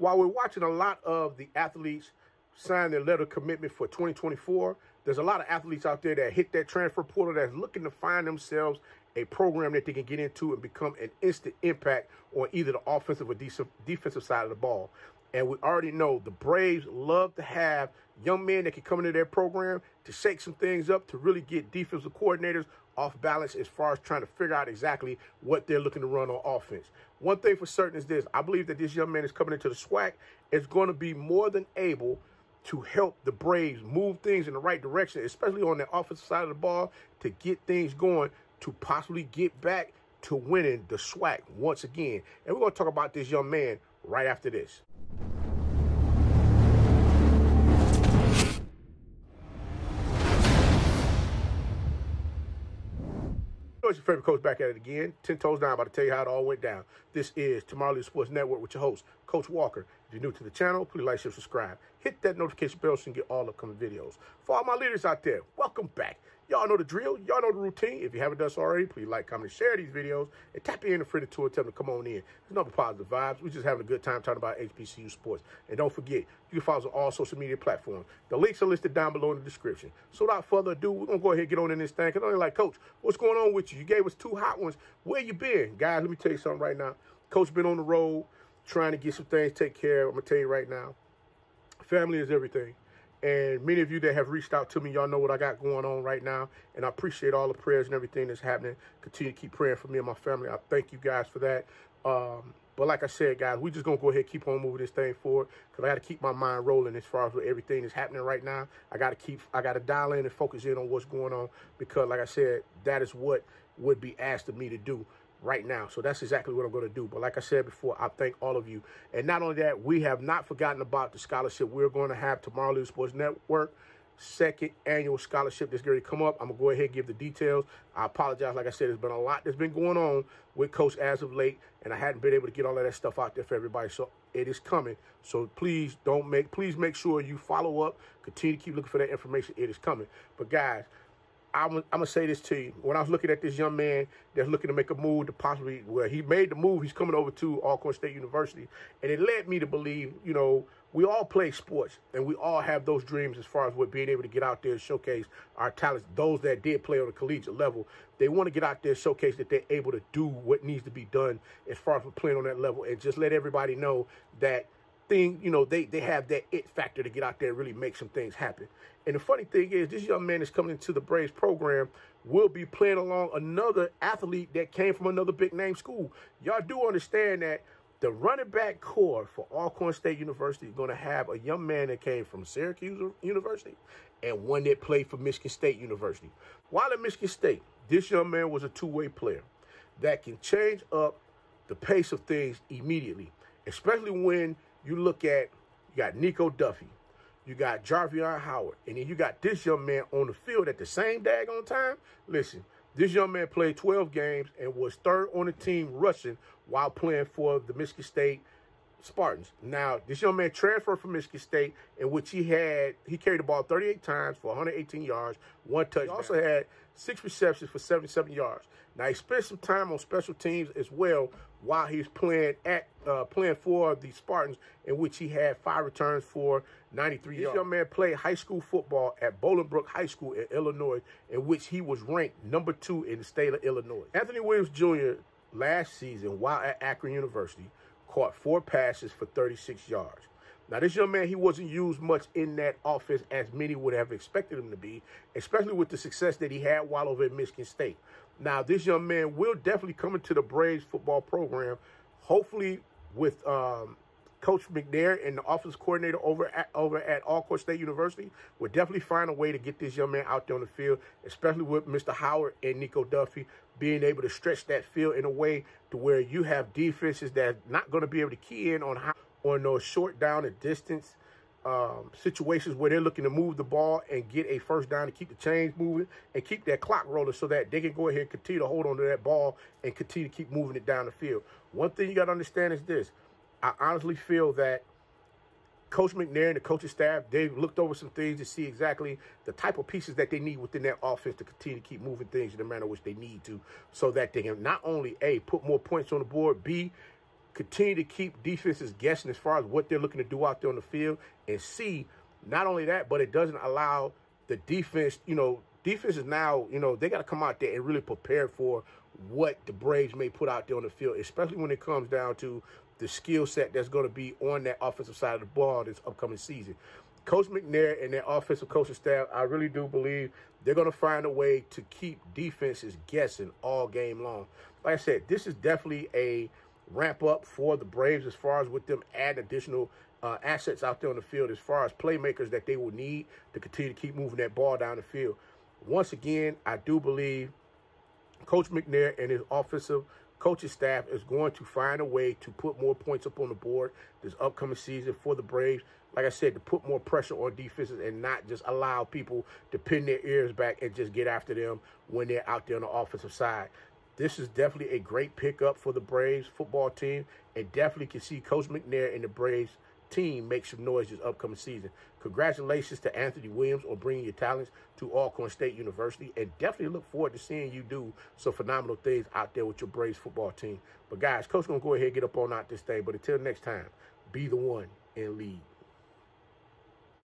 while we're watching a lot of the athletes sign their letter commitment for 2024, there's a lot of athletes out there that hit that transfer portal that's looking to find themselves a program that they can get into and become an instant impact on either the offensive or defensive side of the ball. And we already know the Braves love to have young men that can come into their program to shake some things up, to really get defensive coordinators off balance as far as trying to figure out exactly what they're looking to run on offense. One thing for certain is this I believe that this young man is coming into the SWAC is going to be more than able to help the Braves move things in the right direction, especially on the offensive side of the ball, to get things going, to possibly get back to winning the SWAC once again. And we're going to talk about this young man right after this. It's your favorite coach back at it again. Ten toes down, about to tell you how it all went down. This is Tomorrow Leader Sports Network with your host, Coach Walker. If you're new to the channel, please like, share, subscribe. Hit that notification bell so you can get all upcoming videos. For all my leaders out there, welcome back. Y'all know the drill. Y'all know the routine. If you haven't done so already, please like, comment, share these videos. And tap in or two and tell them to come on in. There's nothing positive vibes. We're just having a good time talking about HBCU sports. And don't forget, you can follow us on all social media platforms. The links are listed down below in the description. So without further ado, we're going to go ahead and get on in this thing. Because I'm like, Coach, what's going on with you? You gave us two hot ones. Where you been? Guys, let me tell you something right now. Coach been on the road trying to get some things taken care of. I'm going to tell you right now, family is everything. And many of you that have reached out to me, y'all know what I got going on right now. And I appreciate all the prayers and everything that's happening. Continue to keep praying for me and my family. I thank you guys for that. Um, but like I said, guys, we just going to go ahead keep on moving this thing forward because I got to keep my mind rolling as far as what everything is happening right now. I got to keep, I got to dial in and focus in on what's going on because, like I said, that is what would be asked of me to do right now. So that's exactly what I'm going to do. But like I said before, I thank all of you. And not only that, we have not forgotten about the scholarship we're going to have tomorrow Leader Sports Network second annual scholarship that's going to come up. I'm going to go ahead and give the details. I apologize. Like I said, there's been a lot that's been going on with Coach as of late, and I hadn't been able to get all of that stuff out there for everybody. So it is coming. So please don't make, please make sure you follow up. Continue to keep looking for that information. It is coming. But guys, I'm, I'm gonna say this to you. When I was looking at this young man that's looking to make a move to possibly, well, he made the move. He's coming over to Alcorn State University, and it led me to believe, you know, we all play sports, and we all have those dreams as far as what being able to get out there and showcase our talents. Those that did play on a collegiate level, they want to get out there, showcase that they're able to do what needs to be done as far as playing on that level, and just let everybody know that thing, you know, they, they have that it factor to get out there and really make some things happen. And the funny thing is, this young man is coming into the Braves program will be playing along another athlete that came from another big name school. Y'all do understand that the running back corps for Alcorn State University is going to have a young man that came from Syracuse University and one that played for Michigan State University. While at Michigan State, this young man was a two-way player that can change up the pace of things immediately, especially when you look at, you got Nico Duffy, you got Jarveon Howard, and then you got this young man on the field at the same daggone time. Listen, this young man played 12 games and was third on the team rushing while playing for the Michigan State Spartans. Now, this young man transferred from Michigan State, in which he had he carried the ball 38 times for 118 yards, one touchdown. He also had six receptions for 77 yards. Now, he spent some time on special teams as well while he was playing at uh, playing for the Spartans, in which he had five returns for 93 this yards. This young man played high school football at Bolingbrook High School in Illinois, in which he was ranked number two in the state of Illinois. Anthony Williams Jr. last season, while at Akron University, caught four passes for 36 yards. Now, this young man, he wasn't used much in that offense as many would have expected him to be, especially with the success that he had while over at Michigan State. Now, this young man will definitely come into the Braves football program, hopefully with um, Coach McNair and the office coordinator over at over at Alcorn State University will definitely find a way to get this young man out there on the field, especially with Mr. Howard and Nico Duffy being able to stretch that field in a way to where you have defenses that not going to be able to key in on how on those short down and distance um, situations where they're looking to move the ball and get a first down to keep the chains moving and keep that clock rolling so that they can go ahead and continue to hold on to that ball and continue to keep moving it down the field. One thing you got to understand is this. I honestly feel that Coach McNair and the coaching staff, they've looked over some things to see exactly the type of pieces that they need within their offense to continue to keep moving things in the manner which they need to so that they can not only, A, put more points on the board, B, continue to keep defenses guessing as far as what they're looking to do out there on the field, and C, not only that, but it doesn't allow the defense, you know, defense is now, you know, they got to come out there and really prepare for what the Braves may put out there on the field, especially when it comes down to the skill set that's going to be on that offensive side of the ball this upcoming season. Coach McNair and their offensive coaching staff, I really do believe they're going to find a way to keep defenses guessing all game long. Like I said, this is definitely a ramp up for the Braves as far as with them add additional uh, assets out there on the field as far as playmakers that they will need to continue to keep moving that ball down the field. Once again, I do believe Coach McNair and his offensive coaching staff is going to find a way to put more points up on the board this upcoming season for the Braves. Like I said, to put more pressure on defenses and not just allow people to pin their ears back and just get after them when they're out there on the offensive side. This is definitely a great pickup for the Braves football team and definitely can see Coach McNair and the Braves team make some noise this upcoming season. Congratulations to Anthony Williams on bringing your talents to Alcorn State University, and definitely look forward to seeing you do some phenomenal things out there with your Braves football team. But guys, Coach gonna go ahead and get up on out this thing. But until next time, be the one and lead.